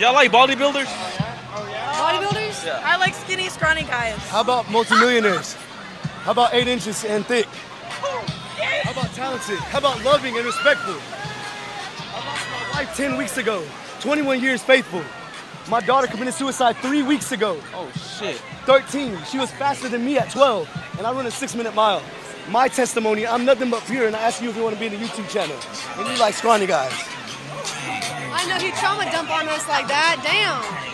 Y'all like bodybuilders? Bodybuilders? Yeah. I like skinny, scrawny guys. How about multimillionaires? How about eight inches and thick? How about talented? How about loving and respectful? I lost my wife 10 weeks ago, 21 years faithful. My daughter committed suicide three weeks ago, Oh shit. 13. She was faster than me at 12, and I run a six minute mile. My testimony, I'm nothing but pure, and I ask you if you want to be in the YouTube channel. And you like scrawny guys. Know he trauma dump on us like that. Damn.